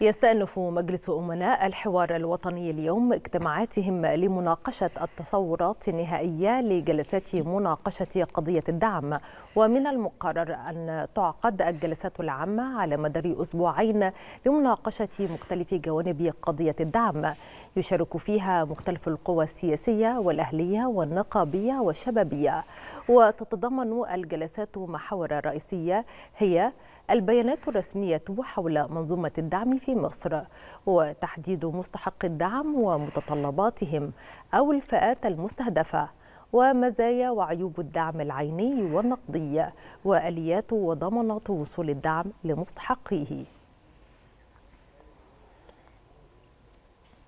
يستأنف مجلس أمناء الحوار الوطني اليوم اجتماعاتهم لمناقشة التصورات النهائية لجلسات مناقشة قضية الدعم. ومن المقرر أن تعقد الجلسات العامة على مدار أسبوعين لمناقشة مختلف جوانب قضية الدعم. يشارك فيها مختلف القوى السياسية والأهلية والنقابية والشبابية. وتتضمن الجلسات محاور رئيسية هي البيانات الرسمية حول منظومة الدعم في مصر وتحديد مستحق الدعم ومتطلباتهم أو الفئات المستهدفة ومزايا وعيوب الدعم العيني والنقدي وآليات وضمانات وصول الدعم لمستحقيه.